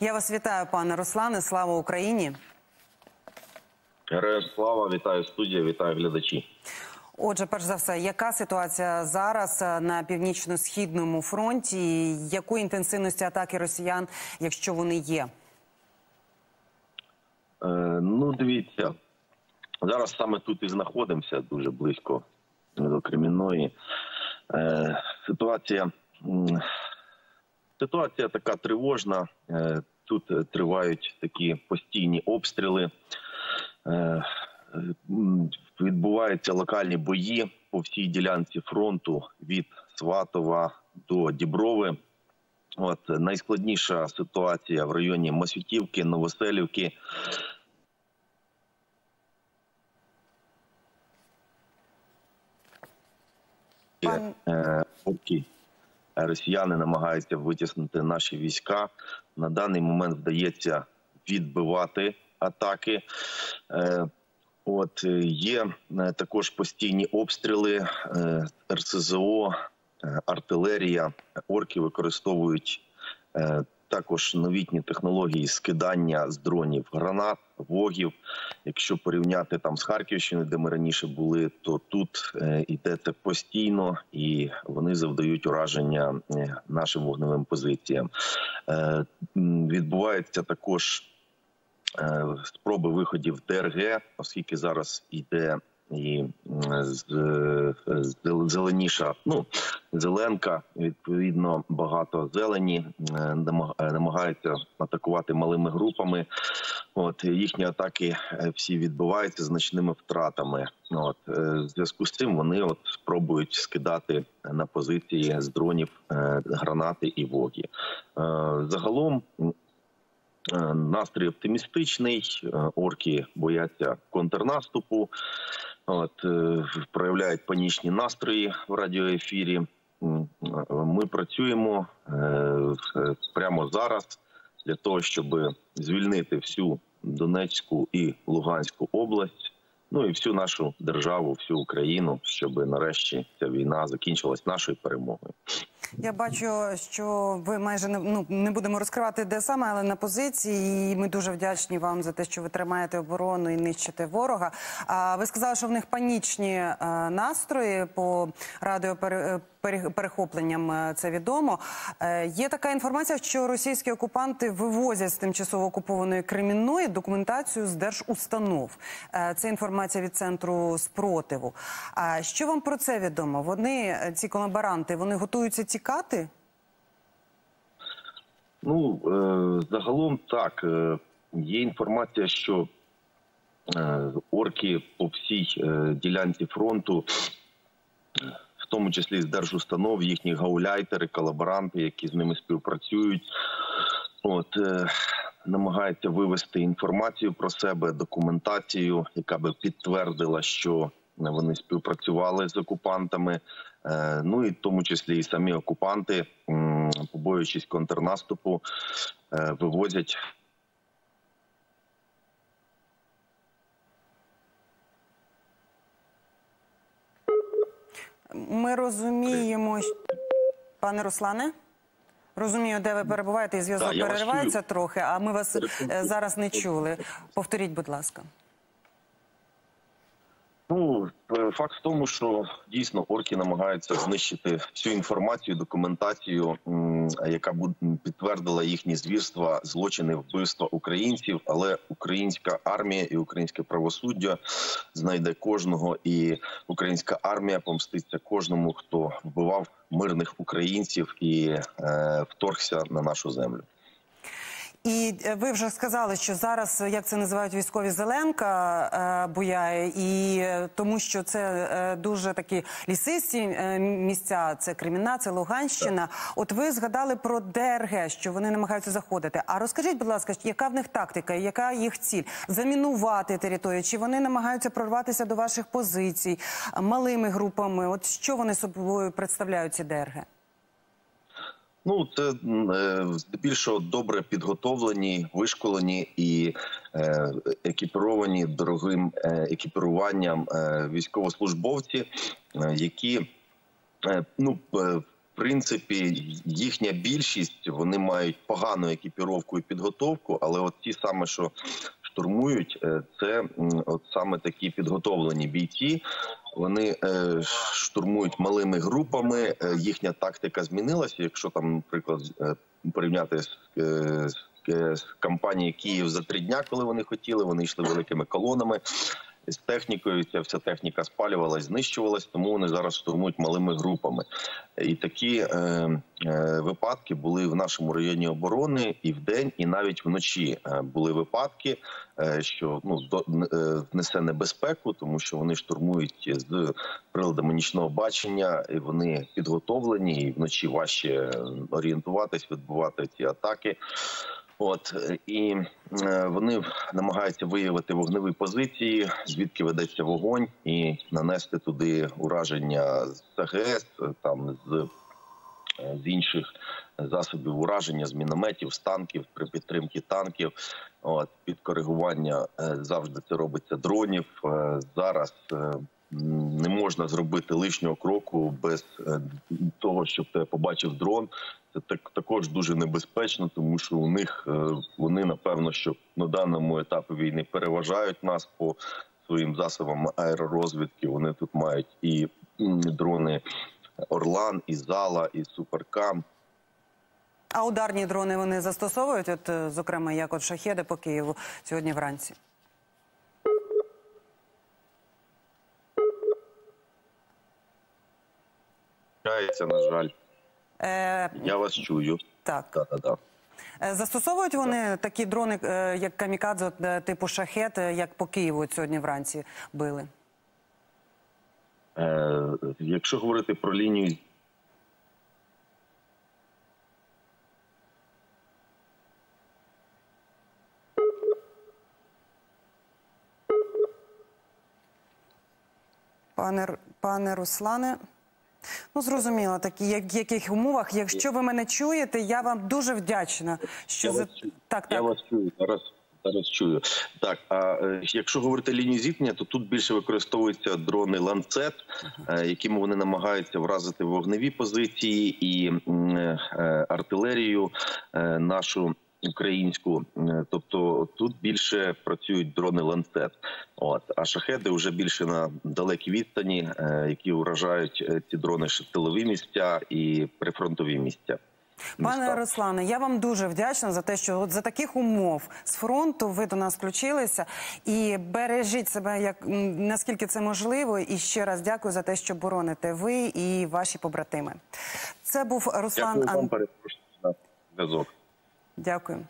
Я вас вітаю, пане Руслане. Слава Україні. Героям слава, вітаю студія, вітаю глядачі. Отже, перш за все, яка ситуація зараз е, на північно-східному фронті? Якої інтенсивності атаки росіян, якщо вони є? Е, ну, дивіться, зараз саме тут і знаходимося дуже близько до Кремінної. Е, ситуація ситуація така тривожна. Е, тут тривають такі постійні обстріли. Е, відбуваються локальні бої по всій ділянці фронту від Сватова до Діброви. От найскладніша ситуація в районі Масютівки, Новоселівки. Пан- Е, поки росіяни намагаються витіснити наші війська. На даний момент вдається відбивати атаки. Е, От е, є е, також постійні обстріли РСЗО, артилерія. Орки використовують також новітні технології скидання з дронів гранат, вогів. Якщо порівняти там з Харківщиною, де ми раніше були, то тут е, йде це постійно і вони завдають ураження е, нашим вогневим позиціям. Е, Відбувається також е, спроби виходів ДРГ, оскільки зараз йде і зеленіша, ну зеленка. Відповідно, багато зелені намагаються атакувати малими групами. От їхні атаки е, всі відбуваються значними втратами. От е, в зв'язку з цим вони от спробують скидати на позиції з дронів е, гранати і воги. Е, Загалом Настрій оптимістичний. е, Орки бояться контрнаступу. От е, проявляють панічні настрої в радіоефірі. Е, Ми працюємо е, е, прямо зараз для того, щоб звільнити всю Донецьку і Луганську область. Ну і всю нашу державу, всю Україну, щоб нарешті ця війна закінчилась нашою перемогою. Я бачу, що ви майже не ну не будемо розкривати де саме, але на позиції. І ми дуже вдячні вам за те, що ви тримаєте оборону і нищите ворога. А ви сказали, що в них панічні е, настрої по радіоперехопленням. е, Це відомо. Е, є така інформація, що російські окупанти вивозять з тимчасово окупованої Кремінної документацію з держустанов. Е, це інформація від центру спротиву. А що вам про це відомо? Вони е, ці колаборанти, вони готуються тікати? Ну е, загалом так е, є інформація, що е, орки по всій ділянці фронту, в тому числі з держустанов, їхні гауляйтери, колаборанти, які з ними співпрацюють, от намагаються вивести інформацію про себе, документацію, яка би підтвердила, що вони співпрацювали з окупантами. Е, Ну і в тому числі і самі окупанти, побоюючись контрнаступу, е, вивозять Ми розуміємо, пане Руслане. Розумію, де ви перебуваєте, і зв'язок переривається трохи, а ми вас е, зараз не чули. Повторіть, будь ласка. Ну е, факт в тому, що дійсно орки намагаються знищити всю інформацію, документацію, яка підтвердила їхні звірства, злочини, вбивства українців. Але українська армія і українське правосуддя знайде кожного, і українська армія помститься кожному, хто вбивав мирних українців і е, вторгся на нашу землю. І е, ви вже сказали, що зараз, е, як це називають військові зеленка, е, буяє, і тому що це дуже такі лісисті місця, це Креміна, це Луганщина. От ви згадали про ДРГ, що вони намагаються заходити. А розкажіть, будь ласка, яка в них тактика, яка їх ціль? Замінувати територію? Чи вони намагаються прорватися до ваших позицій малими групами? От що вони собою представляють ці ДРГ? Ну, це е, здебільшого добре підготовлені, вишколені і е, екіпіровані дорогим е, екіпіруванням військовослужбовці, які ну е, принципі, їхня більшість вони мають погану екіпіровку і підготовку, але от ті саме, що штурмують, е, це от саме такі підготовлені бійці. Вони е, штурмують малими групами. е, Їхня тактика змінилася. Якщо там, наприклад, порівняти з, з кампанії Київ за три дня, коли вони хотіли, вони йшли великими колонами з технікою. Ця вся техніка спалювалась, знищувалась, тому вони зараз штурмують малими групами. І такі е, е, випадки були в нашому районі оборони і вдень, і навіть вночі е, були випадки, е, що ну до несе небезпеку, тому що вони штурмують з приладами нічного бачення, і вони підготовлені, і вночі важче орієнтуватись, відбувати ці атаки. От і е, вони намагаються виявити вогневі позиції, звідки ведеться вогонь, і нанести туди ураження з АГС, е, там з, е, з інших засобів ураження, з мінометів, з танків при підтримці танків. От під коригування е, завжди це робиться дронів. Зараз не можна зробити лишнього кроку без того, щоб тебе побачив дрон. Це так також дуже небезпечно, тому що у них е, вони напевно, що на даному етапі війни переважають нас по своїм засобам аеророзвідки. Вони тут мають і дрони Орлан, і Зала, і Суперкам. А ударні дрони вони застосовують, от, е, зокрема, як от шахеди по Києву сьогодні вранці. На жаль, Е, я вас чую. так. Да-да-да. Е, Застосовують вони такі дрони, е, як камікадзе, е, типу шахет, як по Києву сьогодні вранці били. Е, якщо говорити про лінію Пане, пане Руслане, ну зрозуміло, такі, як, в яких умовах. Якщо ви мене чуєте, я вам дуже вдячна, що Я за вас чую. так, Я вас чую зараз. Зараз чую. Так, а е, якщо говорити лінію зіткнення, то тут більше використовуються дрони ланцет, якими вони намагаються вразити вогневі позиції і е, артилерію е, нашу. Українську, Е, тобто тут більше працюють дрони ланцет, от а шахеди вже більше на далекій відстані, е, які вражають е, ці дрони ще тилові місця і прифронтові місця. Пане Руслане, я вам дуже вдячна за те, що от за таких умов з фронту ви до нас включилися і бережіть себе як наскільки це можливо. І ще раз дякую за те, що бороните ви і ваші побратими. Це був Руслан Дякую Ан... вам, перепрошую за зв'язок. Дякую.